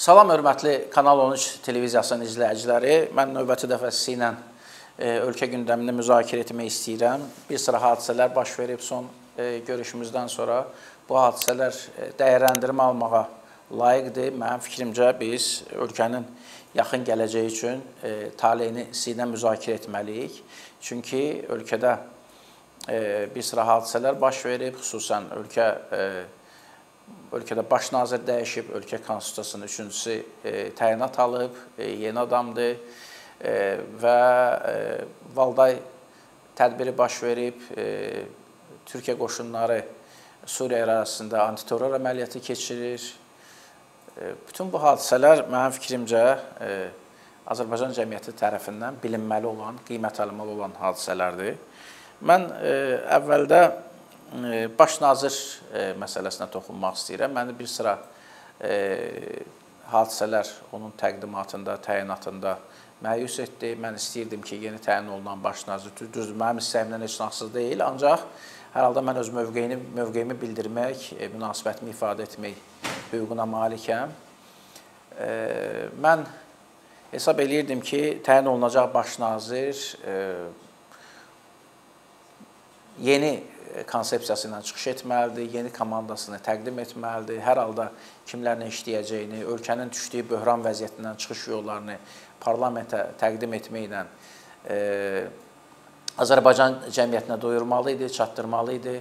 Salam hörmətli Kanal 13 televiziyasının izləyiciləri. Mən növbəti dəfəsi ilə e, ölkə gündəmini müzakirə etmək istəyirəm. Bir sıra hadisələr baş verib son e, görüşümüzdən sonra bu hadisələr e, dəyərləndirmə almağa layiqdir. Mənim fikrimcə biz ölkənin yaxın gələcəyi üçün taleyini sizinlə müzakirə etməliyik. Çünki ölkədə bir sıra hadisələr baş verib, xüsusən ölkə ölkədə baş nazir dəyişib, ölkə konstitusiyasının üçüncüsü e, təyinat alıb, e, yeni adamdır e, və e, Valday tədbiri baş verib, e, Türkiyə qoşunları Suriya ərazisində antiterror əməliyyatı keçirir. E, bütün bu hadisələr mənim fikrimcə e, Azərbaycan cəmiyyəti tərəfindən bilinməli olan, qiymətlənməli olan hadisələrdir. Mən e, əvvəldə baş nazir məsələsinə toxunmaq istəyirəm. Məni bir sıra hadisələr onun təqdimatında, təyinatında məyus etdi. Mən istəyirdim ki, yeni təyin olunan baş nazir düzdür, mənim hissəmdən heç nağsız deyil, ancaq hər halda mən öz mövqeyini, mövqeyimi bildirmək, münasibətimi ifadə etmək hüququna malikəm. Mən hesab eləyirdim ki, təyin olunacaq baş nazir yeni konsepsiyası ilə çıxış etməlidir, yeni komandasını təqdim etməlidir. Hər halda kimlərlə işləyəcəyini, ölkənin düşdüyü böhran vəziyyətindən çıxış yollarını parlamentə təqdim etməklə e, Azərbaycan cəmiyyətinə doyurmalı idi, çatdırmalı idi.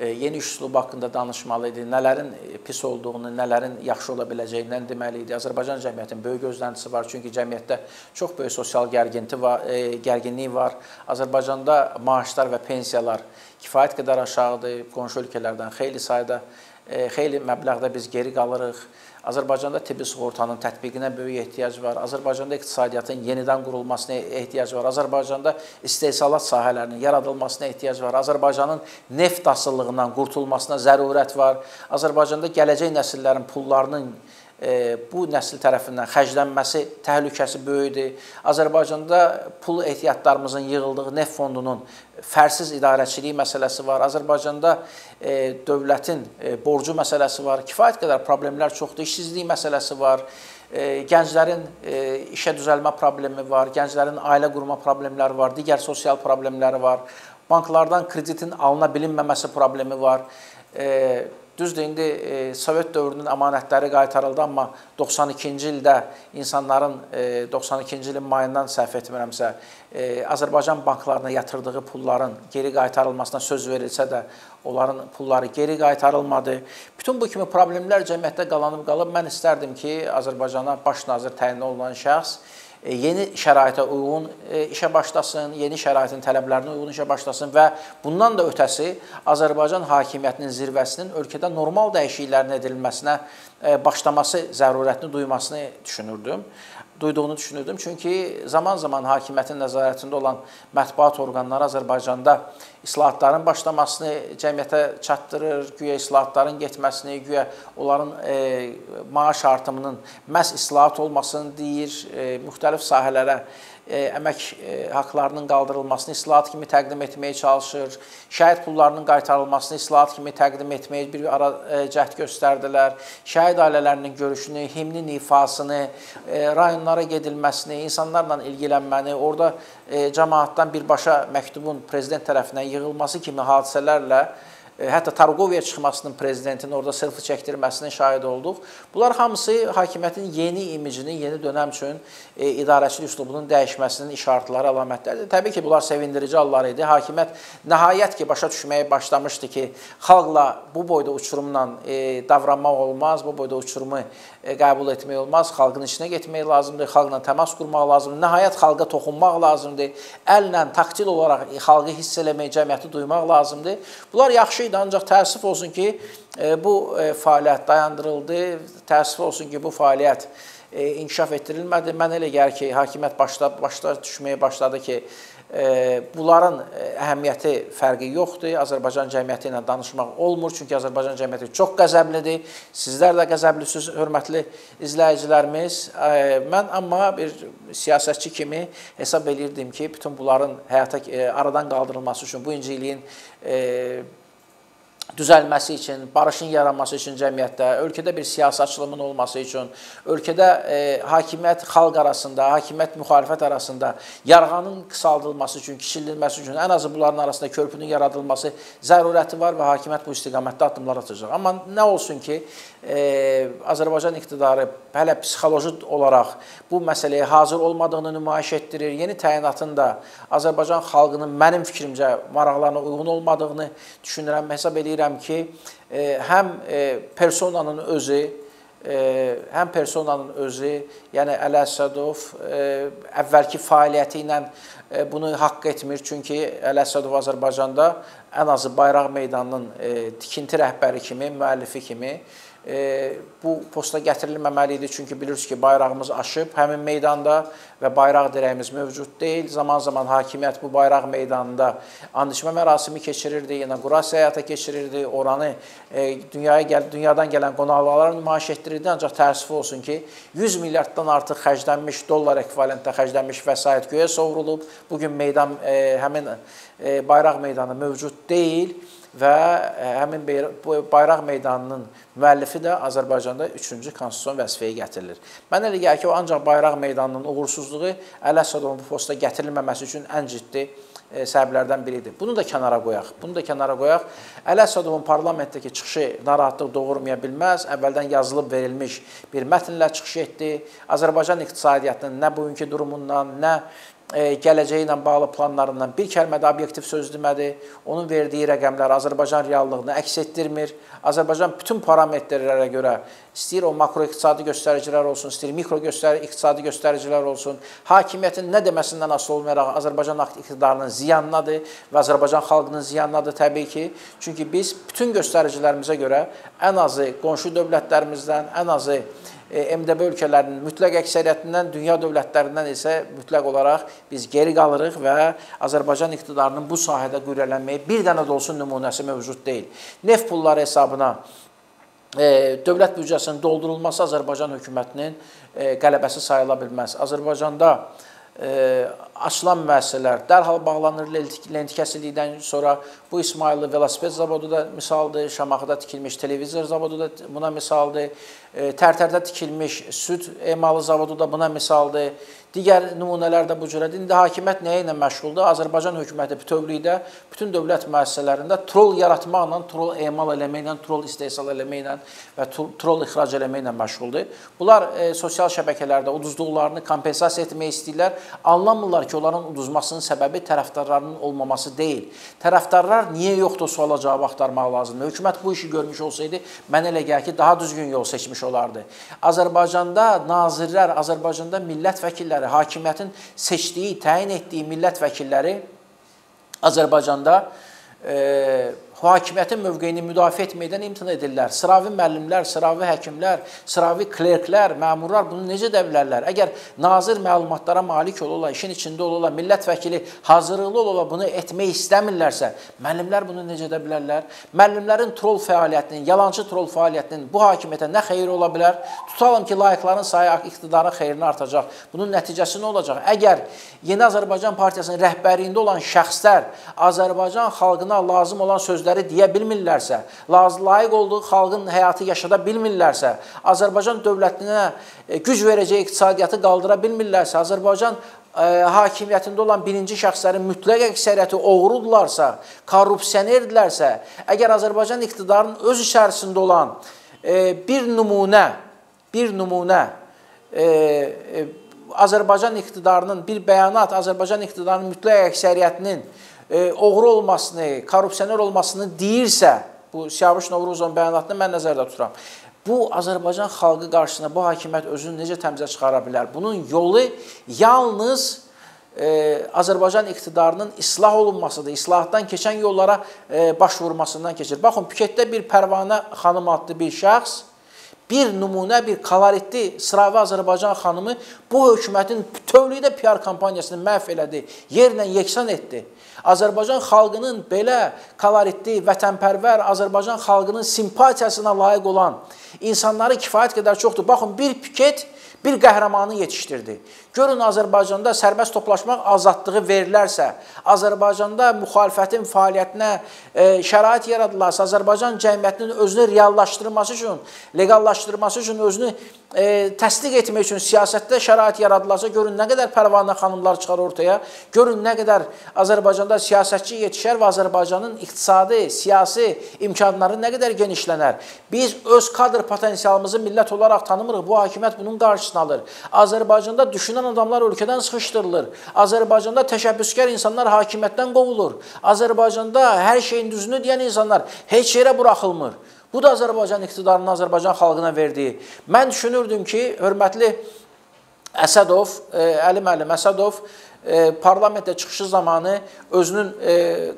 E, yeni üslub haqqında danışmalı idi. Nələrin pis olduğunu, nələrin yaxşı ola biləcəyindən deməli idi. Azərbaycan cəmiyyətinin böyük gözləntisi var, çünki cəmiyyətdə çox böyük sosial gərginti var, e, gərginlik var. Azərbaycanda maaşlar və pensiyalar kifayət qədər aşağıdır. Qonşu ölkələrdən xeyli sayda, e, xeyli məbləğdə biz geri qalırıq. Azərbaycanda tibbi sığortanın tətbiqinə böyük ehtiyac var. Azərbaycanda iqtisadiyyatın yenidən qurulmasına ehtiyac var. Azərbaycanda istehsalat sahələrinin yaradılmasına ehtiyac var. Azərbaycanın neft asıllığından qurtulmasına zərurət var. Azərbaycanda gələcək nəsillərin pullarının bu nəsil tərəfindən xərclənməsi təhlükəsi böyükdür. Azərbaycanda pul ehtiyatlarımızın yığıldığı neft fondunun fərsiz idarəçiliyi məsələsi var. Azərbaycanda e, dövlətin e, borcu məsələsi var. Kifayət qədər problemlər çoxdur. İşsizlik məsələsi var. E, gənclərin e, işə düzəlmə problemi var. Gənclərin ailə qurma problemləri var. Digər sosial problemləri var. Banklardan kreditin alına bilinməməsi problemi var. Düzdür, indi e, Sovet dövrünün əmanətləri qaytarıldı, amma 92-ci ildə insanların e, 92-ci ilin mayından səhv etmirəmsə, e, Azərbaycan banklarına yatırdığı pulların geri qaytarılmasına söz verilsə də, onların pulları geri qaytarılmadı. Bütün bu kimi problemlər cəmiyyətdə qalanıb qalıb. Mən istərdim ki, Azərbaycana baş nazir təyin olunan şəxs yeni şəraitə uyğun e, işə başlasın, yeni şəraitin tələblərinə uyğun işə başlasın və bundan da ötəsi Azərbaycan hakimiyyətinin zirvəsinin ölkədə normal dəyişikliklərin edilməsinə e, başlaması zərurətini duymasını düşünürdüm duyduğunu düşünürdüm. Çünki zaman-zaman hakimiyyətin nəzarətində olan mətbuat orqanları Azərbaycanda islahatların başlamasını cəmiyyətə çatdırır, güya islahatların getməsini, güya onların e, maaş artımının məhz islahat olmasını deyir, e, müxtəlif sahələrə əmək e, haqqlarının qaldırılmasını islahat kimi təqdim etməyə çalışır. Şəhid pullarının qaytarılmasını islahat kimi təqdim etməyə bir ara e, cəhd göstərdilər. Şəhid ailələrinin görüşünü, himnin ifasını, rayonlara gedilməsini, insanlarla ilgilənməni, orada cəmaatdan birbaşa məktubun prezident tərəfindən yığılması kimi hadisələrlə E, hətta Targovya çıxmasının prezidentin orada selfie çəkdirməsinin şahid olduq. Bunlar hamısı hakimiyyətin yeni imicini, yeni dönəm üçün e, idarəçilik üslubunun dəyişməsinin işarətləri, əlamətləridir. Təbii ki, bunlar sevindirici hallar idi. Hakimiyyət nəhayət ki, başa düşməyə başlamışdı ki, xalqla bu boyda uçurumla e, davranmaq olmaz, bu boyda uçurumu e, qəbul etmək olmaz, xalqın içinə getmək lazımdır, xalqla təmas qurmaq lazımdır, nəhayət xalqa toxunmaq lazımdır, əllə, taktil olaraq xalqı hiss eləmək, cəmiyyəti duymaq lazımdır. Bunlar yaxşı idi, ancaq təəssüf olsun ki, e, bu e, fəaliyyət dayandırıldı. Təəssüf olsun ki, bu fəaliyyət e, inkişaf etdirilmədi. Mən elə gəlir ki, hakimiyyət başda başda düşməyə başladı ki, bunların əhəmiyyəti fərqi yoxdur. Azərbaycan cəmiyyəti ilə danışmaq olmur, çünki Azərbaycan cəmiyyəti çox qəzəblidir. Sizlər də qəzəblisiniz, hörmətli izləyicilərimiz. Mən amma bir siyasətçi kimi hesab elirdim ki, bütün bunların həyata aradan qaldırılması üçün bu inciliyin düzəlməsi üçün, barışın yaranması üçün cəmiyyətdə, ölkədə bir siyasi açılımın olması üçün, ölkədə e, hakimiyyət xalq arasında, hakimiyyət müxalifət arasında yarğanın qısaldılması üçün, kiçildilməsi üçün ən azı bunların arasında körpünün yaradılması zərurəti var və hakimiyyət bu istiqamətdə addımlar atacaq. Amma nə olsun ki, e, Azərbaycan iqtidarı hələ psixoloji olaraq bu məsələyə hazır olmadığını nümayiş etdirir. Yeni təyinatın da Azərbaycan xalqının mənim fikrimcə maraqlarına uyğun olmadığını düşünürəm, hesab edirəm bilirəm ki, e, həm e, personanın özü, e, həm personanın özü, yəni Əli Əsədov əvvəlki fəaliyyəti ilə bunu haqq etmir. Çünki Əli Əsədov Azərbaycanda ən azı bayraq meydanının tikinti rəhbəri kimi, müəllifi kimi e, bu posta gətirilməməli idi. Çünki bilirsiniz ki, bayrağımız aşıb həmin meydanda və bayraq dirəyimiz mövcud deyil. Zaman-zaman hakimiyyət bu bayraq meydanında andışma mərasimi keçirirdi, inaqurasiya həyata keçirirdi, oranı e, dünyaya gəl dünyadan gələn qonaqları nümayiş etdirirdi. Ancaq təəssüf olsun ki, 100 milyarddan artıq xərclənmiş dollar ekvivalentdə xərclənmiş vəsait göyə sovrulub. Bu gün meydan e, həmin e, bayraq meydanı mövcud deyil və e, həmin bayraq meydanının müəllifi də Azərbaycanda 3-cü konstitusion vəzifəyə gətirilir. Mənə elə gəlir ki, o ancaq bayraq meydanının uğursuzluğu Əli Əsədovun bu posta gətirilməməsi üçün ən ciddi e, səbəblərdən biridir. Bunu da kənara qoyaq. Bunu da kənara qoyaq. Əli Əsədovun parlamentdəki çıxışı narahatlıq doğurmaya bilməz. Əvvəldən yazılıb verilmiş bir mətnlə çıxış etdi. Azərbaycan iqtisadiyyatının nə bugünkü durumundan, nə gələcəyi ilə bağlı planlarından bir kəlmə də obyektiv söz demədi. Onun verdiyi rəqəmlər Azərbaycan reallığını əks etdirmir. Azərbaycan bütün parametrlərə görə istəyir o makroiqtisadi göstəricilər olsun, istəyir mikro göstəri iqtisadi göstəricilər olsun, hakimiyyətin nə deməsindən asılı olmayaraq Azərbaycan iqtidarının ziyanınadır və Azərbaycan xalqının ziyanınadır təbii ki. Çünki biz bütün göstəricilərimizə görə ən azı qonşu dövlətlərimizdən, ən azı E, MDB ölkələrinin mütləq əksəriyyətindən, dünya dövlətlərindən isə mütləq olaraq biz geri qalırıq və Azərbaycan iqtidarının bu sahədə qürrələnməyə bir dənə də olsun nümunəsi mövcud deyil. Neft pulları hesabına e, dövlət büdcəsinin doldurulması Azərbaycan hökumətinin e, qələbəsi sayıla bilməz. Azərbaycanda açılan müəssisələr dərhal bağlanır lentikəsizlikdən sonra bu İsmayıllı velosiped zavodu da misaldır, Şamaxıda tikilmiş televizor zavodu da buna misaldır. Tərtərdə tikilmiş süd emalı zavodu da buna misaldır. Digər nümunələr də bu cürədir. İndi hakimiyyət nəyə ilə məşğuldur? Azərbaycan hökuməti bütövlükdə bütün dövlət müəssisələrində trol yaratmaqla, trol emal eləməklə, trol istehsal eləməklə və trol ixrac eləməklə məşğuldur. Bunlar e, sosial şəbəkələrdə uduzduqlarını kompensasiya etmək istəyirlər. Anlamırlar ki, onların uduzmasının səbəbi tərəfdarlarının olmaması deyil. Tərəfdarlar niyə yoxdur suala cavab axtarmaq lazımdır. Hökumət bu işi görmüş olsaydı, mənə elə gəlir ki, daha düzgün yol seçmiş olardı. Azərbaycanda nazirlər, Azərbaycanda millət vəkilləri, hakimiyyətin seçdiyi, təyin etdiyi millət vəkilləri Azərbaycanda e, hakimiyyətin mövqeyini müdafiə etməkdən imtina edirlər. Sıravi müəllimlər, sıravi həkimlər, sıravi klerklər, məmurlar bunu necə edə bilərlər? Əgər nazir məlumatlara malik olurlar, işin içində olurlar, millət vəkili hazırlıqlı olurlar, bunu etmək istəmirlərsə, müəllimlər bunu necə edə bilərlər? Müəllimlərin troll fəaliyyətinin, yalançı troll fəaliyyətinin bu hakimiyyətə nə xeyri ola bilər? Tutalım ki, layıqların sayı iqtidarın xeyrinə artacaq. Bunun nəticəsi nə olacaq? Əgər Yeni Azərbaycan Partiyasının rəhbərliyində olan şəxslər Azərbaycan xalqına lazım olan sözləri sözləri deyə bilmirlərsə, layiq olduğu xalqın həyatı yaşada bilmirlərsə, Azərbaycan dövlətinə e, güc verəcək iqtisadiyyatı qaldıra bilmirlərsə, Azərbaycan ə, e, hakimiyyətində olan birinci şəxslərin mütləq əksəriyyəti oğrudurlarsa, korrupsionerdirlərsə, əgər Azərbaycan iqtidarının öz içərisində olan e, bir nümunə, bir nümunə e, e, Azərbaycan iqtidarının bir bəyanat Azərbaycan iqtidarının mütləq əksəriyyətinin e, oğru olmasını, korrupsioner olmasını deyirsə, bu Siyavuş Novruzovun bəyanatını mən nəzərdə tuturam. Bu Azərbaycan xalqı qarşısında bu hakimiyyət özünü necə təmizə çıxara bilər? Bunun yolu yalnız e, Azərbaycan iqtidarının islah olunmasıdır. İslahatdan keçən yollara e, baş vurmasından keçir. Baxın, Püketdə bir Pərvanə xanım adlı bir şəxs bir nümunə, bir koloritli sıravi Azərbaycan xanımı bu hökumətin bütövlükdə PR kampaniyasını məhv elədi, yerlə yeksan etdi. Azərbaycan xalqının belə koloritli, vətənpərvər, Azərbaycan xalqının simpatiyasına layiq olan insanları kifayət qədər çoxdur. Baxın, bir piket bir qəhrəmanı yetişdirdi. Görün Azərbaycanda sərbəst toplaşmaq azadlığı verilərsə, Azərbaycanda müxalifətin fəaliyyətinə e, şərait yaradılarsa, Azərbaycan cəmiyyətinin özünü reallaşdırması üçün, leqallaşdırması üçün, özünü e, təsdiq etmək üçün siyasətdə şərait yaradılarsa, görün nə qədər pərvanə xanımlar çıxar ortaya, görün nə qədər Azərbaycanda siyasətçi yetişər və Azərbaycanın iqtisadi, siyasi imkanları nə qədər genişlənər. Biz öz kadr potensialımızı millət olaraq tanımırıq, bu hakimiyyət bunun qarşısını alır. Azərbaycanda düşünən Azərbaycan adamlar ölkədən sıxışdırılır. Azərbaycanda təşəbbüskar insanlar hakimiyyətdən qovulur. Azərbaycanda hər şeyin düzünü deyən insanlar heç yerə buraxılmır. Bu da Azərbaycan iqtidarının Azərbaycan xalqına verdiyi. Mən düşünürdüm ki, hörmətli Əsədov, e, Əli müəllim Əsədov parlamentdə çıxışı zamanı özünün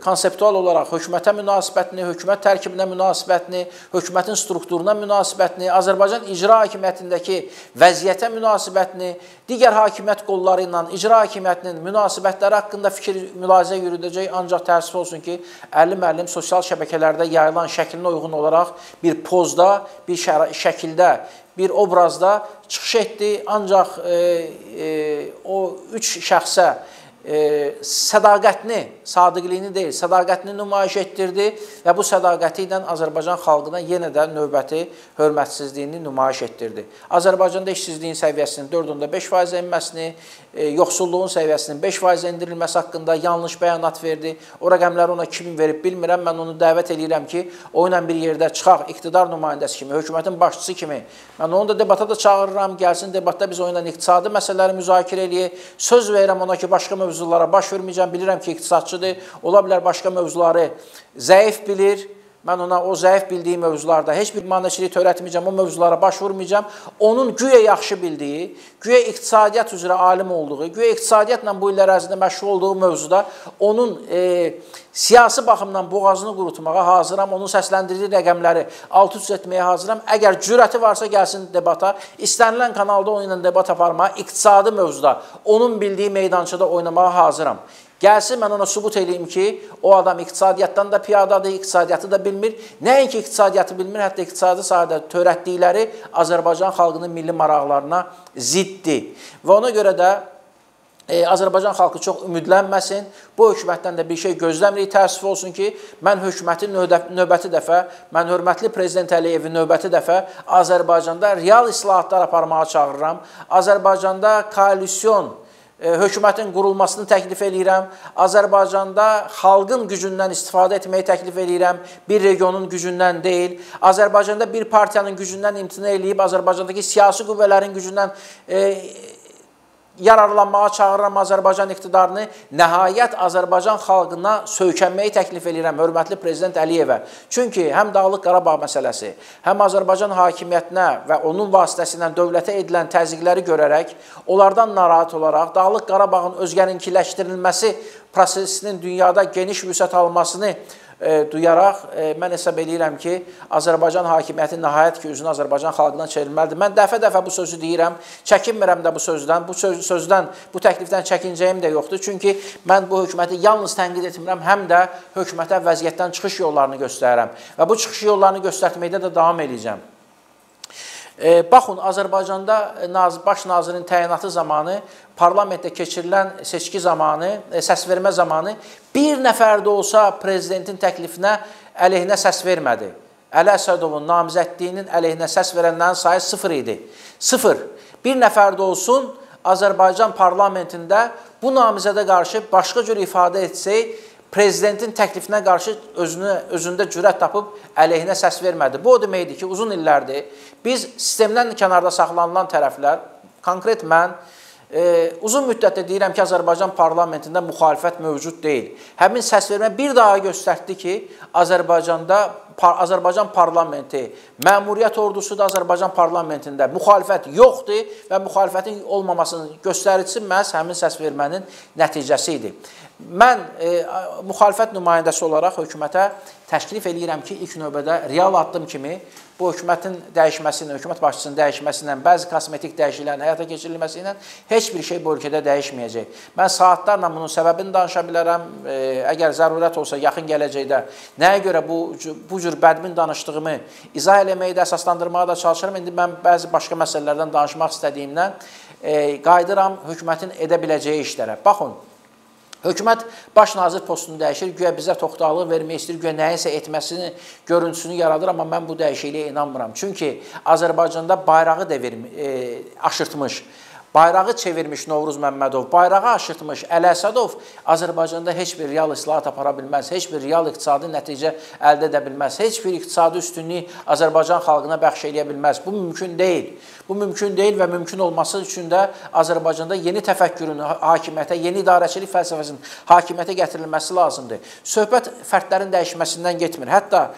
konseptual olaraq hökumətə münasibətini, hökumət tərkibinə münasibətini, hökumətin strukturuna münasibətini, Azərbaycan icra hakimiyyətindəki vəziyyətə münasibətini, digər hakimiyyət qolları ilə icra hakimiyyətinin münasibətləri haqqında fikir mülahizə yürüdəcək. Ancaq təəssüf olsun ki, Əli müəllim sosial şəbəkələrdə yayılan şəklinə uyğun olaraq bir pozda, bir şəkildə bir obrazda çıxış etdi, ancaq e, e, o üç şəxsə e, sədaqətini, sadiqliyini deyil, sədaqətini nümayiş etdirdi və bu sədaqəti ilə Azərbaycan xalqına yenə də növbəti hörmətsizliyini nümayiş etdirdi. Azərbaycanda işsizliyin səviyyəsinin 4.5% enməsini, e, yoxsulluğun səviyyəsinin 5% endirilməsi haqqında yanlış bəyanat verdi. O rəqəmləri ona kimin verib bilmirəm. Mən onu dəvət edirəm ki, o ilə bir yerdə çıxaq, iqtidar nümayəndəsi kimi, hökumətin başçısı kimi. Mən onu da debata da çağırıram, gəlsin debatda biz o ilə iqtisadi məsələləri müzakirə eləyək. Söz verirəm ona ki, başqa mövzu mövzulara baş verməyəcəm. Bilirəm ki, iqtisadçıdır. Ola bilər başqa mövzuları zəif bilir. Mən ona o zəif bildiyi mövzularda heç bir maneçilik törətməyəcəm, o mövzulara baş vurmayacam. Onun güya yaxşı bildiyi, güya iqtisadiyyat üzrə alim olduğu, güya iqtisadiyyatla bu illər ərzində məşğul olduğu mövzuda onun e, siyasi baxımdan boğazını qurutmağa hazıram, onun səsləndirdiyi rəqəmləri alt-üst etməyə hazıram. Əgər cürəti varsa gəlsin debata, istənilən kanalda onunla debat aparmağa, iqtisadi mövzuda onun bildiyi meydançada oynamağa hazıram. Gəlsin mən ona sübut edeyim ki, o adam iqtisadiyyatdan da piyadadır, iqtisadiyyatı da bilmir. Nəinki iqtisadiyyatı bilmir, hətta iqtisadi sahədə törətdikləri Azərbaycan xalqının milli maraqlarına ziddir. Və ona görə də e, Azərbaycan xalqı çox ümidlənməsin. Bu hökumətdən də bir şey gözləmirik. Təəssüf olsun ki, mən hökuməti növbəti dəfə, mən hörmətli prezident Əliyevi növbəti dəfə Azərbaycanda real islahatlar aparmağa çağırıram. Azərbaycanda koalisyon hökumətin qurulmasını təklif eləyirəm. Azərbaycanda xalqın gücündən istifadə etməyi təklif eləyirəm. Bir regionun gücündən deyil. Azərbaycanda bir partiyanın gücündən imtina eləyib Azərbaycandakı siyasi qüvvələrin gücündən e, yararlanmağa çağırıram Azərbaycan iqtidarını. Nəhayət Azərbaycan xalqına söykənməyi təklif edirəm hörmətli prezident Əliyevə. Çünki həm Dağlıq Qarabağ məsələsi, həm Azərbaycan hakimiyyətinə və onun vasitəsilə dövlətə edilən təzyiqləri görərək, onlardan narahat olaraq Dağlıq Qarabağın özgərinkiləşdirilməsi prosesinin dünyada geniş vüsət almasını duyaraq e, mən hesab edirəm ki, Azərbaycan hakimiyyəti nəhayət ki, üzünü Azərbaycan xalqına çevrilməlidir. Mən dəfə-dəfə bu sözü deyirəm, çəkinmirəm də bu sözdən. Bu söz, sözdən, bu təklifdən çəkincəyim də yoxdur. Çünki mən bu hökuməti yalnız tənqid etmirəm, həm də hökumətə vəziyyətdən çıxış yollarını göstərirəm və bu çıxış yollarını göstərməkdə də davam edəcəm. E, baxın, Azərbaycanda baş nazirin təyinatı zamanı, parlamentdə keçirilən seçki zamanı, e, səsvermə zamanı bir nəfər də olsa prezidentin təklifinə əleyhinə səs vermədi. Əli Əsədovun namizədliyinin əleyhinə səs verənlərin sayı sıfır idi. Sıfır. Bir nəfər də olsun Azərbaycan parlamentində bu namizədə qarşı başqa cür ifadə etsək, prezidentin təklifinə qarşı özünü özündə cürət tapıb əleyhinə səs vermədi. Bu o deməkdir ki, uzun illərdir biz sistemdən kənarda saxlanılan tərəflər, konkret mən e, uzun müddətdə deyirəm ki, Azərbaycan parlamentində müxalifət mövcud deyil. Həmin səsvermə bir daha göstərdi ki, Azərbaycanda par Azərbaycan parlamenti, məmuriyyət ordusu da Azərbaycan parlamentində müxalifət yoxdur və müxalifətin olmamasının göstəricisi məhz həmin səsvermənin nəticəsi idi. Mən e, müxalifət nümayəndəsi olaraq hökumətə təklif eləyirəm ki, ilk növbədə real addım kimi bu hökumətin dəyişməsi ilə, hökumət başçısının dəyişməsi ilə, bəzi kosmetik dəyişikliklərin həyata keçirilməsi ilə heç bir şey bu ölkədə dəyişməyəcək. Mən saatlarla bunun səbəbini danışa bilərəm. E, əgər zərurət olsa yaxın gələcəkdə nəyə görə bu bu cür bədmin danışdığımı izah eləməyə də əsaslandırmağa da çalışıram. İndi mən bəzi başqa məsələlərdən danışmaq istədiyimdən e, qayıdıram hökumətin edə biləcəyi işlərə. Baxın, Hökumət baş nazir postunu dəyişir, güya bizə toxtalıq vermək istəyir, güya nəyisə etməsini, görüntüsünü yaradır, amma mən bu dəyişikliyə inanmıram. Çünki Azərbaycanda bayrağı da vermi, e, aşırtmış bayrağı çevirmiş Novruz Məmmədov, bayrağı aşırtmış Əli Əsədov Azərbaycanda heç bir real islahat apara bilməz, heç bir real iqtisadi nəticə əldə edə bilməz, heç bir iqtisadi üstünlük Azərbaycan xalqına bəxş eləyə bilməz. Bu mümkün deyil. Bu mümkün deyil və mümkün olması üçün də Azərbaycanda yeni təfəkkürün hakimiyyətə, yeni idarəçilik fəlsəfəsinin hakimiyyətə gətirilməsi lazımdır. Söhbət fərdlərin dəyişməsindən getmir. Hətta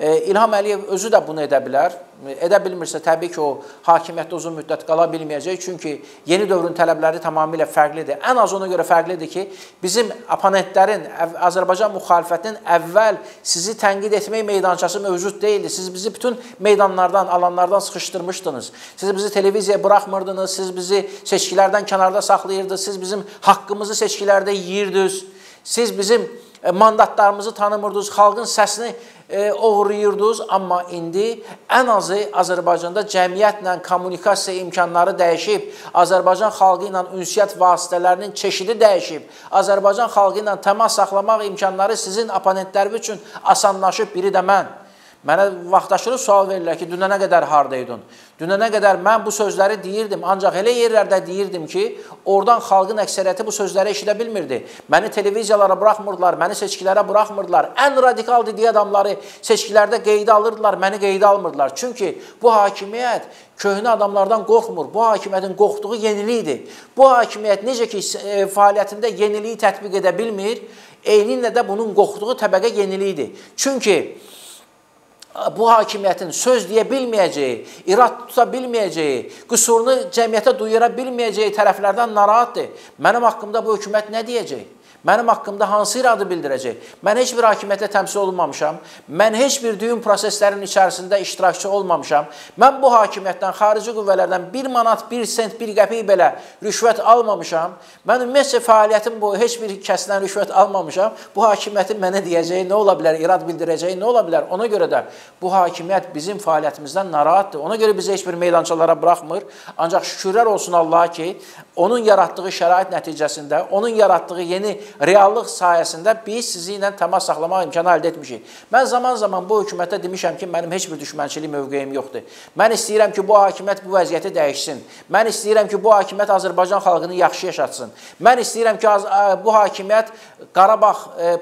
İlham Əliyev özü də bunu edə bilər. Edə bilmirsə, təbii ki, o hakimiyyətdə uzun müddət qala bilməyəcək. Çünki yeni dövrün tələbləri tamamilə fərqlidir. Ən az ona görə fərqlidir ki, bizim oponentlərin, Azərbaycan müxalifətinin əvvəl sizi tənqid etmək meydançası mövcud deyildi. Siz bizi bütün meydanlardan, alanlardan sıxışdırmışdınız. Siz bizi televiziyaya buraxmırdınız, siz bizi seçkilərdən kənarda saxlayırdınız, siz bizim haqqımızı seçkilərdə yeyirdiniz. Siz bizim e, mandatlarımızı tanımırdınız, xalqın səsini e, oğurlayırdınız, amma indi ən azı Azərbaycanda cəmiyyətlə kommunikasiya imkanları dəyişib, Azərbaycan xalqı ilə ünsiyyət vasitələrinin çeşidi dəyişib, Azərbaycan xalqı ilə təmas saxlamaq imkanları sizin oponentləriniz üçün asanlaşıb, biri də mən. Mənə vaxtaşırı sual verirlər ki, dünənə qədər hardaydın? Dünənə qədər mən bu sözləri deyirdim, ancaq elə yerlərdə deyirdim ki, oradan xalqın əksəriyyəti bu sözləri eşidə bilmirdi. Məni televiziyalara buraxmırdılar, məni seçkilərə buraxmırdılar. Ən radikal dediyi adamları seçkilərdə qeydə alırdılar, məni qeydə almırdılar. Çünki bu hakimiyyət köhnə adamlardan qorxmur. Bu hakimiyyətin qorxduğu yenilikdir. Bu hakimiyyət necə ki e, fəaliyyətində yeniliyi tətbiq edə bilmir, eynilə də bunun qorxduğu təbəqə yenilikdir. Çünki bu hakimiyyətin söz deyə bilməyəcəyi, irad tuta bilməyəcəyi, qüsurunu cəmiyyətə duyura bilməyəcəyi tərəflərdən narahatdır. Mənim haqqımda bu hökumət nə deyəcək? Mənim haqqımda hansı iradı bildirəcək? Mən heç bir hakimiyyətlə təmsil olunmamışam. Mən heç bir düyün proseslərinin içərisində iştirakçı olmamışam. Mən bu hakimiyyətdən, xarici qüvvələrdən 1 manat, 1 sent, 1 qəpik belə rüşvət almamışam. Mən ümumiyyətcə fəaliyyətim bu heç bir kəsdən rüşvət almamışam. Bu hakimiyyətin mənə deyəcəyi nə ola bilər, irad bildirəcəyi nə ola bilər? Ona görə də bu hakimiyyət bizim fəaliyyətimizdən narahatdır. Ona görə bizi heç bir meydançalara buraxmır. Ancaq şükürlər olsun Allaha ki, onun yaratdığı şərait nəticəsində, onun yaratdığı yeni reallıq sayəsində biz sizi ilə təmas saxlamaq imkanı əldə etmişik. Mən zaman-zaman bu hökumətə demişəm ki, mənim heç bir düşmənçilik mövqeyim yoxdur. Mən istəyirəm ki, bu hakimiyyət bu vəziyyəti dəyişsin. Mən istəyirəm ki, bu hakimiyyət Azərbaycan xalqını yaxşı yaşatsın. Mən istəyirəm ki, bu hakimiyyət Qarabağ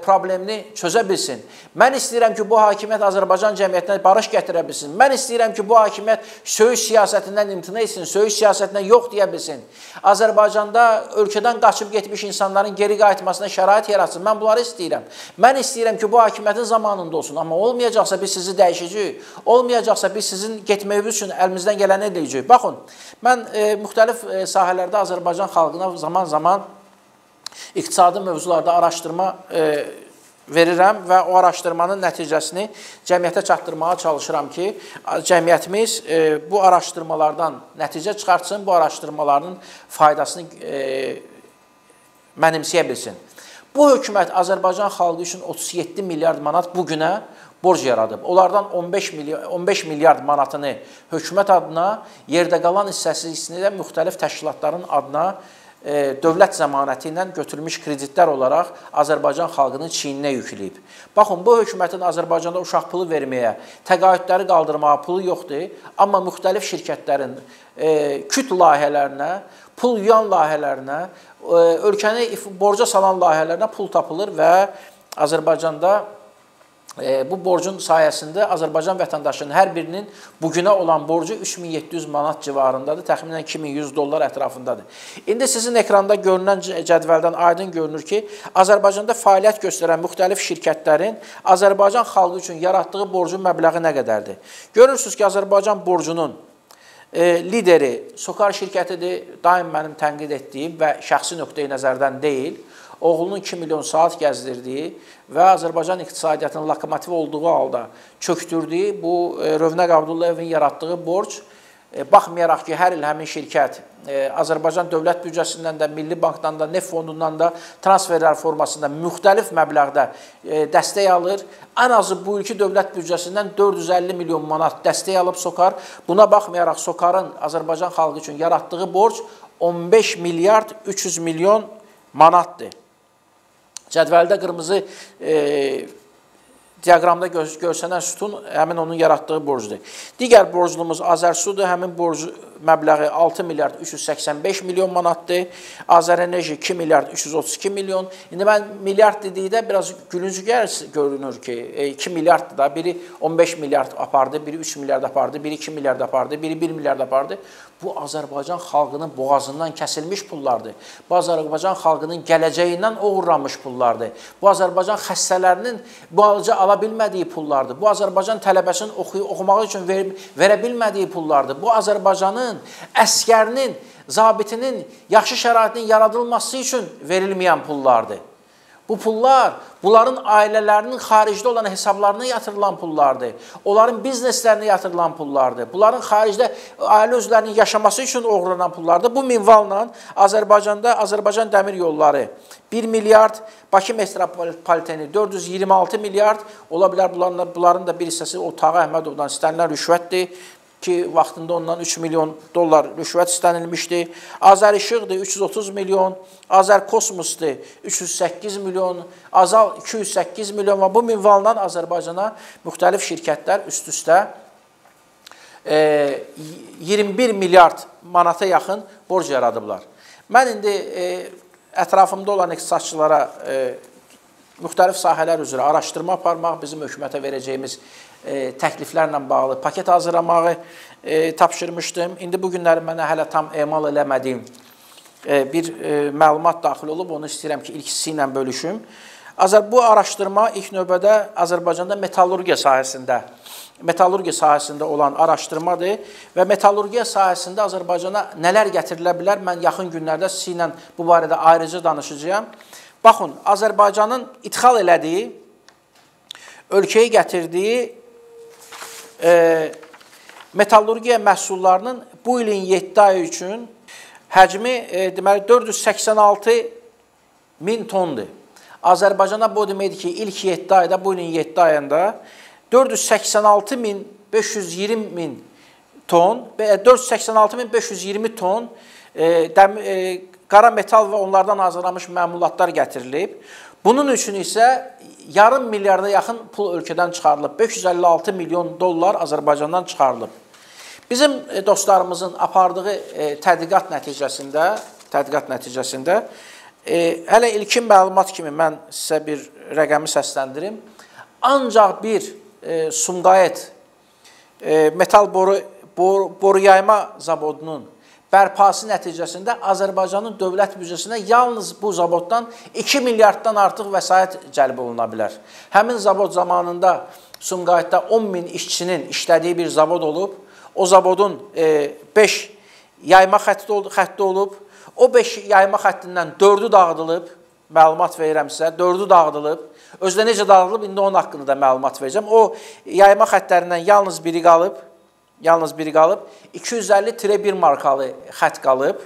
problemini çözə bilsin. Mən istəyirəm ki, bu hakimiyyət Azərbaycan cəmiyyətinə barış gətirə bilsin. Mən istəyirəm ki, bu hakimiyyət söyüş siyasətindən imtina etsin, söyüş siyasətindən yox deyə bilsin. Azərbaycanda ölkədən qaçıb getmiş insanların geri qayıtmasına şərait yaratsın. Mən bunları istəyirəm. Mən istəyirəm ki, bu hakimiyyətin zamanında olsun. Amma olmayacaqsa biz sizi dəyişəcəyik. Olmayacaqsa biz sizin getməyiniz üçün əlimizdən gələni edəcəyik. Baxın, mən e, müxtəlif e, sahələrdə Azərbaycan xalqına zaman-zaman iqtisadi mövzularda araşdırma e, verirəm və o araşdırmanın nəticəsini cəmiyyətə çatdırmağa çalışıram ki, cəmiyyətimiz e, bu araşdırmalardan nəticə çıxartsın, bu araşdırmaların faydasını e, mənimsəyə bilsin. Bu hökumət Azərbaycan xalqı üçün 37 milyard manat bu günə borc yaradıb. Onlardan 15 milyard 15 milyard manatını hökumət adına, yerdə qalan hissəsini də müxtəlif təşkilatların adına e, dövlət zəmanəti ilə götürülmüş kreditlər olaraq Azərbaycan xalqının çiyninə yükləyib. Baxın, bu hökumətin Azərbaycanda uşaq pulu verməyə, təqaüdləri qaldırmağa pulu yoxdur, amma müxtəlif şirkətlərin e, küt layihələrinə, pul yuyan layihələrinə, ölkəni borca salan layihələrinə pul tapılır və Azərbaycanda bu borcun sayəsində Azərbaycan vətəndaşının hər birinin bugünə olan borcu 3700 manat civarındadır, təxminən 2100 dollar ətrafındadır. İndi sizin ekranda görünən cədvəldən aydın görünür ki, Azərbaycanda fəaliyyət göstərən müxtəlif şirkətlərin Azərbaycan xalqı üçün yaratdığı borcun məbləği nə qədərdir? Görürsüz ki, Azərbaycan borcunun lideri Sokar şirkətidir, daim mənim tənqid etdiyim və şəxsi nöqteyi nəzərdən deyil. oğlunun 2 milyon saat gəzdirdiyi və Azərbaycan iqtisadiyyatının lokomotivi olduğu halda çökdürdüyü bu e, Rövnəq Abdullayevin yaratdığı borc baxmayaraq ki, hər il həmin şirkət e, Azərbaycan dövlət büdcəsindən də, Milli Bankdan da, Neft fondundan da transferlər formasında müxtəlif məbləğdə e, dəstək alır. Ən azı bu ilki dövlət büdcəsindən 450 milyon manat dəstək alıb SOKAR. Buna baxmayaraq SOKARın Azərbaycan xalqı üçün yaratdığı borc 15 milyard 300 milyon manatdır. Cədvəldə qırmızı e, diaqramda görsənən sütun həmin onun yaratdığı borcdur. Digər borclumuz Azərsudur. Həmin borc məbləği 6 milyard 385 milyon manatdır. Azərenerji 2 milyard 332 milyon. İndi mən milyard dedikdə biraz gülünc görünür ki, 2 e, milyarddır da. Biri 15 milyard apardı, biri 3 milyard apardı, biri 2 milyard apardı, biri 1 milyard apardı. Bu Azərbaycan xalqının boğazından kəsilmiş pullardır. Bu Azərbaycan xalqının gələcəyindən oğurlanmış pullardır. Bu Azərbaycan xəstələrinin alıcı ala bilmədiyi pullardır. Bu Azərbaycan tələbəsinin oxuyu, oxumağı üçün ver, verə bilmədiyi pullardır. Bu Azərbaycanın əskərinin, zabitinin yaxşı şəraitinin yaradılması üçün verilməyən pullardır. Bu pullar bunların ailələrinin xaricdə olan hesablarına yatırılan pullardır. Onların bizneslərinə yatırılan pullardır. Bunların xaricdə ailə özlərinin yaşaması üçün oğurlanan pullardır. Bu minvalla Azərbaycanda Azərbaycan Dəmir Yolları 1 milyard, Bakı metropoliteni 426 milyard, ola bilər bunların, bunların da bir hissəsi o Tağı Əhmədovdan istənilən rüşvətdir ki, vaxtında ondan 3 milyon dollar rüşvət istənilmişdi. Azər İşıqdır 330 milyon, Azər Kosmosdur 308 milyon, Azal 208 milyon və bu minvaldan Azərbaycana müxtəlif şirkətlər üst-üstə e, 21 milyard manata yaxın borc yaradıblar. Mən indi e, ətrafımda olan iqtisadçılara e, müxtəlif sahələr üzrə araşdırma aparmaq, bizim hökumətə verəcəyimiz e, təkliflərlə bağlı paket hazırlamağı e, tapşırmışdım. İndi bu günləri mənə hələ tam emal eləmədiyim e, bir e, məlumat daxil olub, onu istəyirəm ki, ilkisi ilə bölüşüm. Bu araşdırma ilk növbədə Azərbaycanda metallurgiya sahəsində metallurgiya sahəsində olan araşdırmadır və metallurgiya sahəsində Azərbaycana nələr gətirilə bilər? Mən yaxın günlərdə sizinlə bu barədə ayrıca danışacağam. Baxın, Azərbaycanın idxal elədiyi, ölkəyə gətirdiyi e, metallurgiya məhsullarının bu ilin 7 ayı üçün həcmi e, deməli 486 min tondur. Azərbaycana bu deməkdir ki, ilk 7 ayda, bu ilin 7 ayında 486 min 520 min ton, 486 min 520 ton e, dəm, e, qara metal və onlardan hazırlanmış məmulatlar gətirilib. Bunun üçün isə yarım milyarda yaxın pul ölkədən çıxarılıb. 556 milyon dollar Azərbaycandan çıxarılıb. Bizim e, dostlarımızın apardığı e, tədqiqat nəticəsində, tədqiqat nəticəsində e, hələ ilkin məlumat kimi mən sizə bir rəqəmi səsləndirim. Ancaq bir Sumqayıt metal boru boru, boru yayma zavodunun bərpası nəticəsində Azərbaycanın dövlət büdcəsinə yalnız bu zavoddan 2 milyarddan artıq vəsait cəlb oluna bilər. Həmin zavod zamanında Sumqayıtda 10 min işçinin işlədiyi bir zavod olub. O zavodun 5 e, yayma xətti olub. O 5 yayma xəttindən 4-ü dağıdılıb. Məlumat verirəm sizə. 4-ü dağıdılıb. Özdə necə dağıdılıb, indi onun haqqında da məlumat verəcəm. O yayma xəttlərindən yalnız biri qalıb. Yalnız biri qalıb. 250-1 markalı xətt qalıb.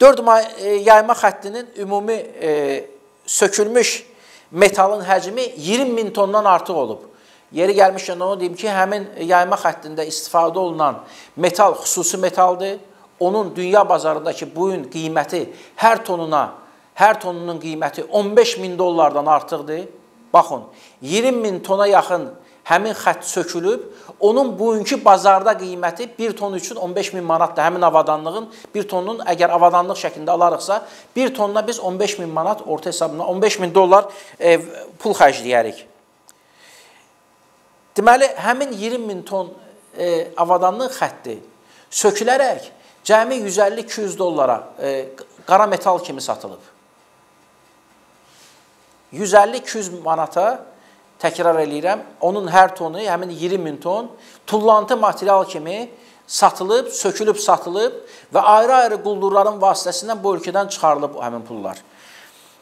4 e, yayma xəttinin ümumi e, sökülmüş metalın həcmi 20 min tondan artıq olub. Yeri gəlmişkən onu deyim ki, həmin yayma xəttində istifadə olunan metal xüsusi metaldır. Onun dünya bazarındakı bu gün qiyməti hər tonuna, hər tonunun qiyməti 15 min dollardan artıqdır. Baxın, 20 min tona yaxın həmin xətt sökülüb, onun bugünkü bazarda qiyməti 1 ton üçün 15 min manatdır. Həmin avadanlığın 1 tonun əgər avadanlıq şəklində alarıqsa, 1 tonuna biz 15 min manat orta hesabına 15 min dollar e, pul xərcləyərik. Deməli, həmin 20 min ton e, avadanlıq xətti sökülərək cəmi 150-200 dollara e, qara metal kimi satılıb. 150-200 manata təkrar eləyirəm, onun hər tonu, həmin 20 min ton tullantı material kimi satılıb, sökülüb satılıb və ayrı-ayrı quldurların vasitəsilə bu ölkədən çıxarılıb həmin pullar.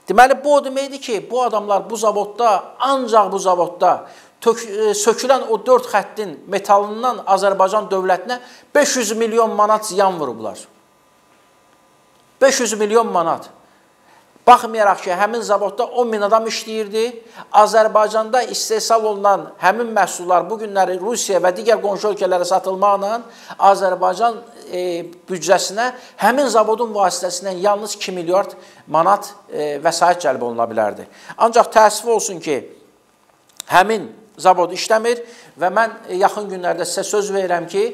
Deməli, bu o deməkdir ki, bu adamlar bu zavodda, ancaq bu zavodda tök, e, sökülən o 4 xəttin metalından Azərbaycan dövlətinə 500 milyon manat ziyan vurublar. 500 milyon manat. Baxmayaraq ki, həmin zavodda 10 min adam işləyirdi, Azərbaycanda istehsal olunan həmin məhsullar bu günləri Rusiya və digər qonşu ölkələrə satılmaqla Azərbaycan e, büdcəsinə həmin zavodun vasitəsilə yalnız 2 milyard manat e, vəsait cəlb oluna bilərdi. Ancaq təəssüf olsun ki, həmin zavod işləmir və mən yaxın günlərdə sizə söz verirəm ki,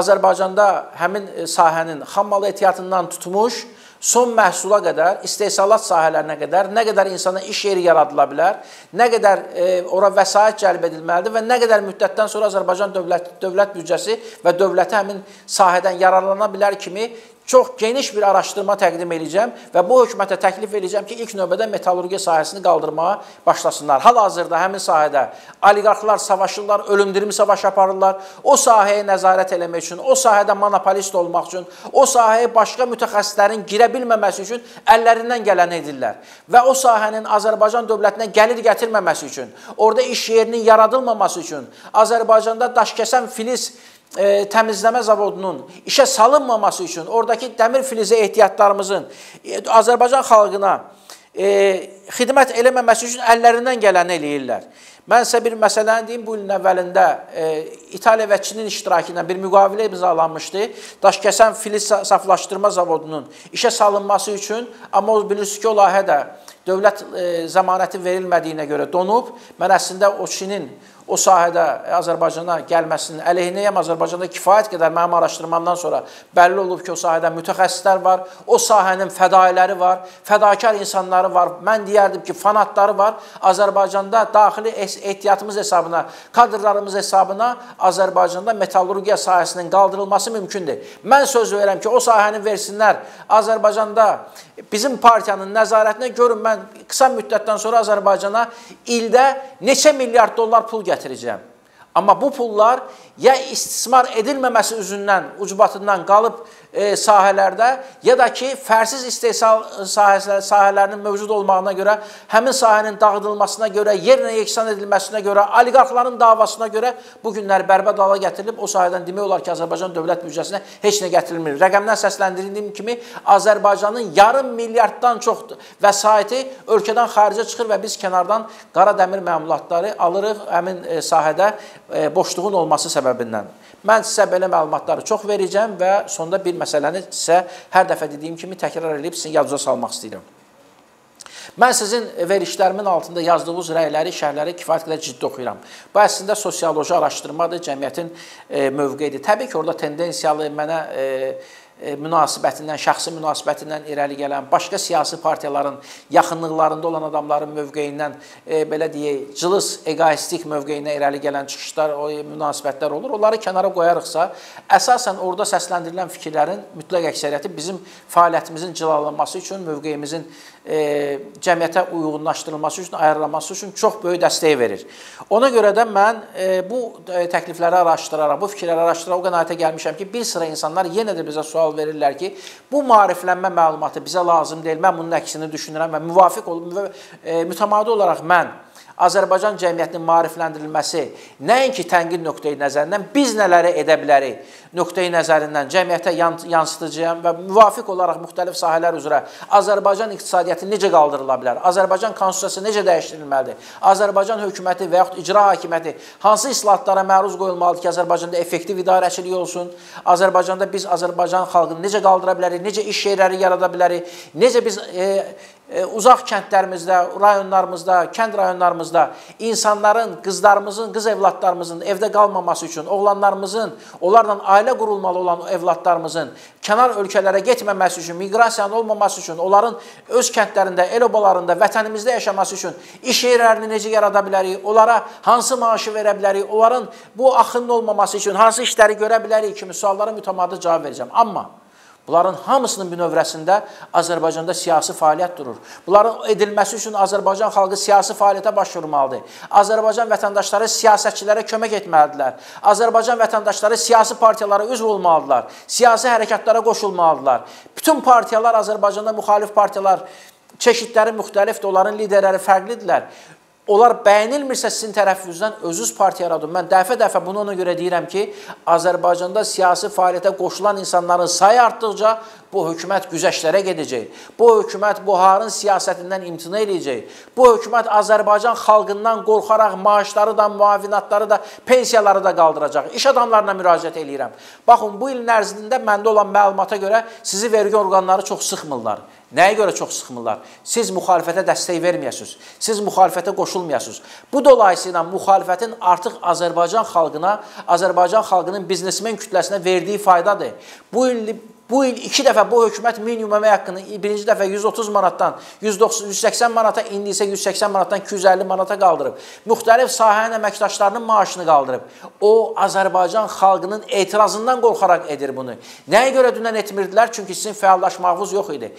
Azərbaycanda həmin e, sahənin xammal ehtiyatından tutmuş, son məhsula qədər, istehsalat sahələrinə qədər nə qədər insana iş yeri yaradıla bilər, nə qədər e, ora vəsait cəlb edilməlidir və nə qədər müddətdən sonra Azərbaycan dövlət dövlət büdcəsi və dövləti həmin sahədən yararlana bilər kimi çox geniş bir araşdırma təqdim edəcəm və bu hökumətə təklif edəcəm ki, ilk növbədə metallurgiya sahəsini qaldırmağa başlasınlar. Hal-hazırda həmin sahədə oliqarxlar savaşırlar, ölümdirim savaş aparırlar. O sahəyə nəzarət eləmək üçün, o sahədə monopolist olmaq üçün, o sahəyə başqa mütəxəssislərin girə bilməməsi üçün əllərindən gələni edirlər. Və o sahənin Azərbaycan dövlətinə gəlir gətirməməsi üçün, orada iş yerinin yaradılmaması üçün, Azərbaycanda daşkəsən filiz e, təmizləmə zavodunun işə salınmaması üçün oradakı dəmir filizə ehtiyatlarımızın e, Azərbaycan xalqına e, xidmət eləməməsi üçün əllərindən gələni eləyirlər. Mən sizə bir məsələni deyim, bu ilin əvvəlində e, İtaliya və Çinin iştirakı ilə bir müqavilə imzalanmışdı. Daşkəsən filiz saflaşdırma zavodunun işə salınması üçün, amma bilirsiniz ki, o layihə də dövlət e, zəmanəti verilmədiyinə görə donub. Mən əslində o Çinin o sahədə Azərbaycana gəlməsinin əleyhinəyəm. Azərbaycanda kifayət qədər mənim araşdırmamdan sonra bəlli olub ki, o sahədə mütəxəssislər var, o sahənin fədailəri var, fədakar insanları var. Mən deyərdim ki, fanatları var. Azərbaycanda daxili ehtiyatımız hesabına, kadrlarımız hesabına Azərbaycanda metallurgiya sahəsinin qaldırılması mümkündür. Mən söz verirəm ki, o sahəni versinlər Azərbaycanda bizim partiyanın nəzarətinə görün mən qısa müddətdən sonra Azərbaycana ildə neçə milyard dollar pul gətirəcəm. Amma bu pullar ya istismar edilməməsi üzündən, ucbatından qalıb e, sahələrdə, ya da ki, fərsiz istehsal sahələr, sahələrinin mövcud olmağına görə, həmin sahənin dağıdılmasına görə, yerlə yeksan edilməsinə görə, oliqarxların davasına görə bu günlər bərbad hala gətirilib, o sahədən demək olar ki, Azərbaycan dövlət büdcəsinə heç nə gətirilmir. Rəqəmdən səsləndirdiyim kimi, Azərbaycanın yarım milyarddan çox vəsaiti ölkədən xaricə çıxır və biz kənardan qara dəmir məmulatları alırıq həmin e, sahədə boşluğun olması səbəbindən. Mən sizə belə məlumatları çox verəcəm və sonda bir məsələni sizə hər dəfə dediyim kimi təkrar edib sizin yadınıza salmaq istəyirəm. Mən sizin verişlərimin altında yazdığınız rəyləri, şərhləri kifayət qədər ciddi oxuyuram. Bu əslində sosioloji araşdırmadır, cəmiyyətin e, mövqeyidir. Təbii ki, orada tendensiyalı mənə e, E, münasibətindən, şəxsi münasibətindən irəli gələn, başqa siyasi partiyaların yaxınlıqlarında olan adamların mövqeyindən e, belə deyək, cılız, egoistik mövqeyinə irəli gələn çıxışlar, o münasibətlər olur. Onları kənara qoyarıqsa, əsasən orada səsləndirilən fikirlərin mütləq əksəriyyəti bizim fəaliyyətimizin cilalanması üçün, mövqeyimizin e, cəmiyyətə uyğunlaşdırılması üçün, ayarlanması üçün çox böyük dəstək verir. Ona görə də mən e, bu e, təklifləri araşdıraraq, bu fikirləri araşdıraraq o qənaətə gəlmişəm ki, bir sıra insanlar yenə də bizə sual verirlər ki, bu maariflənmə məlumatı bizə lazım deyil. Mən bunun əksini düşünürəm və müvafiq olub e, mütəmadi olaraq mən Azərbaycan cəmiyyətinin maarifləndirilməsi nəinki tənqid nöqteyi nəzərindən biz nələri edə bilərik nöqteyi nəzərindən cəmiyyətə yansıdıcıyam və müvafiq olaraq müxtəlif sahələr üzrə Azərbaycan iqtisadiyyatı necə qaldırıla bilər? Azərbaycan konstitusiyası necə dəyişdirilməlidir? Azərbaycan hökuməti və yaxud icra hakimiyyəti hansı islahatlara məruz qoyulmalıdır ki, Azərbaycanda effektiv idarəçilik olsun? Azərbaycanda biz Azərbaycan xalqını necə qaldıra bilərik? Necə iş yerləri yarada bilərik? Necə biz e, e, uzaq kəndlərimizdə, rayonlarımızda, kənd rayonlarımızda insanların, qızlarımızın, qız evladlarımızın evdə qalmaması üçün, oğlanlarımızın, onlarla ailə qurulmalı olan evladlarımızın kənar ölkələrə getməməsi üçün, miqrasiyanın olmaması üçün, onların öz kəndlərində, el obalarında, vətənimizdə yaşaması üçün iş yerlərini necə yarada bilərik, onlara hansı maaşı verə bilərik, onların bu axının olmaması üçün hansı işləri görə bilərik kimi suallara mütəmadi cavab verəcəm. Amma Bunların hamısının bünövrəsində Azərbaycanda siyasi fəaliyyət durur. Bunların edilməsi üçün Azərbaycan xalqı siyasi fəaliyyətə başvurmalıdır. Azərbaycan vətəndaşları siyasətçilərə kömək etməlidirlər. Azərbaycan vətəndaşları siyasi partiyalara üzv olmalıdırlar. Siyasi hərəkətlərə qoşulmalıdırlar. Bütün partiyalar Azərbaycanda müxalif partiyalar çeşidləri müxtəlifdir, onların liderləri fərqlidirlər onlar bəyənilmirsə sizin tərəfinizdən özünüz partiya yaradın. Mən dəfə-dəfə bunu ona görə deyirəm ki, Azərbaycanda siyasi fəaliyyətə qoşulan insanların sayı artdıqca bu hökumət güzəştlərə gedəcək. Bu hökumət buharın siyasətindən imtina edəcək. Bu hökumət Azərbaycan xalqından qorxaraq maaşları da, müavinatları da, pensiyaları da qaldıracaq. İş adamlarına müraciət eləyirəm. Baxın, bu ilin ərzində məndə olan məlumata görə sizi vergi orqanları çox sıxmırlar. Nəyə görə çox sıxmırlar? Siz müxalifətə dəstək verməyəsiniz. Siz müxalifətə qoşulmayasınız. Bu dolayısıyla müxalifətin artıq Azərbaycan xalqına, Azərbaycan xalqının biznesmen kütləsinə verdiyi faydadır. Bu il Bu il iki dəfə bu hökumət minimum əmək haqqını birinci dəfə 130 manatdan 190, 180 manata, indi isə 180 manatdan 250 manata qaldırıb. Müxtəlif sahənin əməkdaşlarının maaşını qaldırıb. O, Azərbaycan xalqının etirazından qorxaraq edir bunu. Nəyə görə dünən etmirdilər? Çünki sizin fəallaşmağınız yox idi.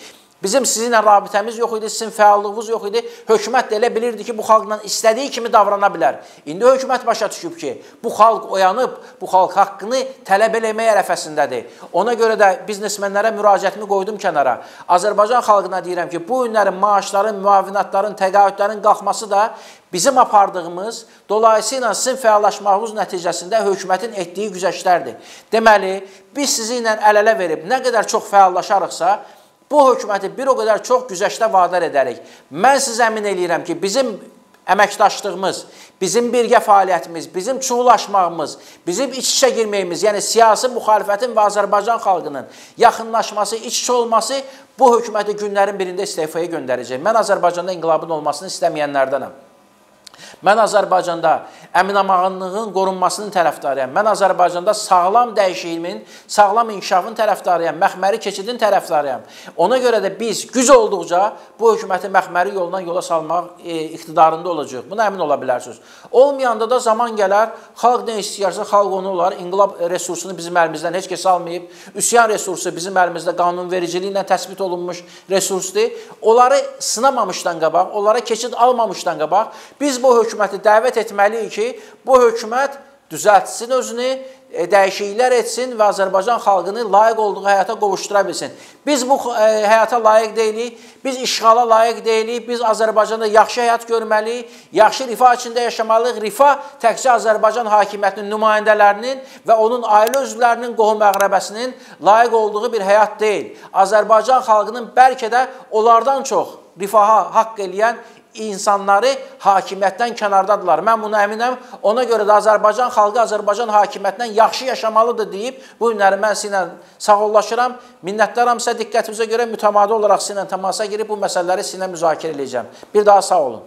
Bizim sizinlə rabitəmiz yox idi, sizin fəallığınız yox idi. Hökumət də elə bilirdi ki, bu xalqla istədiyi kimi davrana bilər. İndi hökumət başa düşüb ki, bu xalq oyanıb, bu xalq haqqını tələb eləmək ərəfəsindədir. Ona görə də biznesmenlərə müraciətimi qoydum kənara. Azərbaycan xalqına deyirəm ki, bu günlərin maaşların, müavinatların, təqaüdlərin qalxması da bizim apardığımız, dolayısıyla sizin fəallaşmağınız nəticəsində hökumətin etdiyi güzəştlərdir. Deməli, biz sizi ilə əl-ələ verib nə qədər çox fəallaşarıqsa, bu hökuməti bir o qədər çox güzəştə vadar edərik. Mən sizə əmin eləyirəm ki, bizim əməkdaşlığımız, bizim birgə fəaliyyətimiz, bizim çuğulaşmağımız, bizim iç-içə girməyimiz, yəni siyasi müxalifətin və Azərbaycan xalqının yaxınlaşması, iç-içə olması bu hökuməti günlərin birində istefaya göndərəcək. Mən Azərbaycanda inqilabın olmasını istəməyənlərdənəm. Mən Azərbaycanda əminamanlığın qorunmasının tərəfdarıyam. Mən Azərbaycanda sağlam dəyişikliyin, sağlam inkişafın tərəfdarıyam. Məxməri keçidin tərəfdarıyam. Ona görə də biz güc olduqca bu hökuməti məxməri yoldan yola salmaq e, iqtidarında olacağıq. Buna əmin ola bilərsiniz. Olmayanda da zaman gələr, xalq nə istəyirsə xalq onu olar. İnqilab resursunu bizim əlimizdən heç kəs almayıb. Üsyan resursu bizim əlimizdə qanunvericiliklə təsbit olunmuş resursdur. Onları sınamamışdan qabaq, onlara keçid almamışdan qabaq biz bu hökuməti hökuməti dəvət etməliyik ki, bu hökumət düzəltsin özünü, e, dəyişikliklər etsin və Azərbaycan xalqını layiq olduğu həyata qovuşdura bilsin. Biz bu e, həyata layiq deyilik, biz işğala layiq deyilik, biz Azərbaycanda yaxşı həyat görməliyik, yaxşı rifah içində yaşamalıyıq. Rifah təkcə Azərbaycan hakimiyyətinin nümayəndələrinin və onun ailə üzvlərinin, qohum əqrəbəsinin layiq olduğu bir həyat deyil. Azərbaycan xalqının bəlkə də onlardan çox rifaha haqq eləyən insanları hakimiyyətdən kənardadırlar. Mən buna əminəm. Ona görə də Azərbaycan xalqı Azərbaycan hakimiyyətindən yaxşı yaşamalıdır deyib bu günləri mən sizlə sağollaşıram. Minnətdaram sizə diqqətinizə görə mütəmadi olaraq sizlə təmasa girib bu məsələləri sizlə müzakirə edəcəm. Bir daha sağ olun.